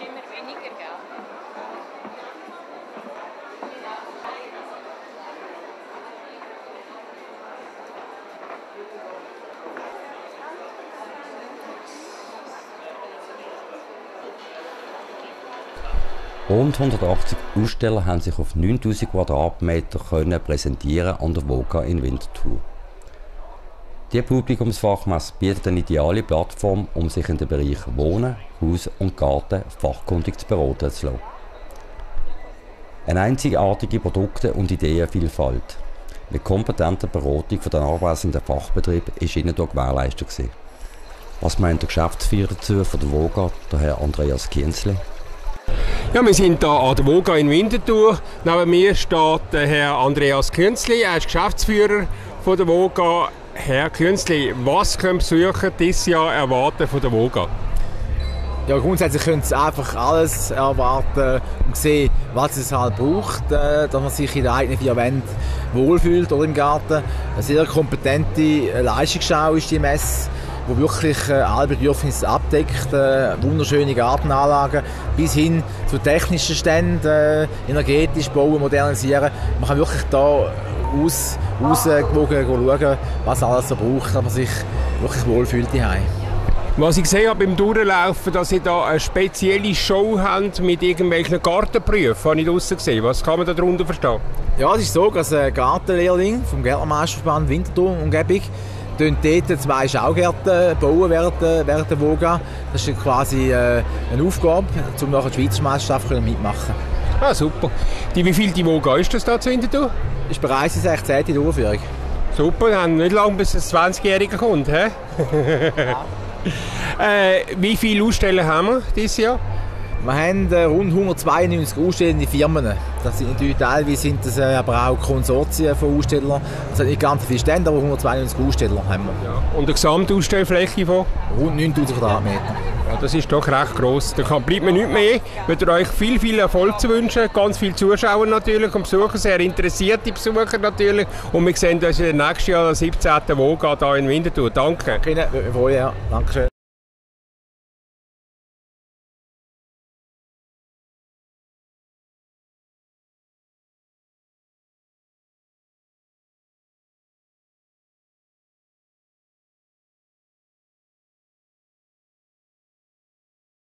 immer weniger, gell? Rund 180 Aussteller haben sich auf 9000 Quadratmeter können präsentieren an der Voga in Winterthur. Die Publikumsfachmesse bietet eine ideale Plattform, um sich in den Bereich Wohnen, Haus und Garten fachkundig zu beraten zu lassen. Eine einzigartige Produkte- und Ideenvielfalt mit kompetenter Beratung von den anwesenden Fachbetrieb ist ihnen hier gewährleistet gewesen. Was meint der Geschäftsführer von der Voga, der Herr Andreas Kienzli? Ja, wir sind hier an der Voga in Winterthur. Neben mir steht der Herr Andreas Künzli. Er ist Geschäftsführer von der Voga. Herr Künzli, was können Besucher dieses Jahr erwarten von der Voga? Ja, grundsätzlich können Sie einfach alles erwarten und sehen, was es halt braucht, äh, dass man sich in der eigenen vier Wänden wohlfühlt oder im Garten. Eine sehr kompetente äh, Leistungsschau ist die Messe, die wirklich äh, alle Bedürfnisse abdeckt. Äh, wunderschöne Gartenanlagen bis hin zu technischen Ständen, äh, energetisch bauen, modernisieren. Man kann wirklich da aus, ausgewogen schauen, was alles so braucht, dass man sich wirklich wohlfühlt daheim. Was ich gesehen habe beim Durchlaufen, dass Sie da eine spezielle Show haben mit irgendwelchen Gartenberufen, habe ich draussen gesehen. Was kann man darunter verstehen? Ja, es ist so, dass ein Gartenlehrling vom Gärtnermeisterverband Winterthur Umgebung dort zwei Schaugärten bauen während, während der Voga. Das ist quasi äh, eine Aufgabe, um nachher die Schweizer Meisterschaft mitmachen Ah, super. Die, wie viel die Voga ist das da zu Winterthur? Ist bereits die 16. Durchführung. Super, dann nicht lange bis ein 20-Jähriger kommt, hä? äh, wie viele Aussteller haben wir dieses Jahr? Wir haben äh, rund 192 ausstellende Firmen. Das sind natürlich teilweise sind das, äh, aber auch Konsortien von Ausstellern. Das sind nicht ganz viele Stände, aber 192 Aussteller haben wir. Ja. Und eine Gesamtausstellfläche von? Rund 9000 Quadratmeter. Das ist doch recht gross. Da bleibt mir nichts mehr. Ich würde euch viel, viel Erfolg zu wünschen. Ganz viele Zuschauer natürlich und Besucher, sehr interessierte Besucher natürlich. Und wir sehen uns nächstes Jahr am 17. Woga hier in Winterthur. Danke. Danke freuen. Ja. Dankeschön.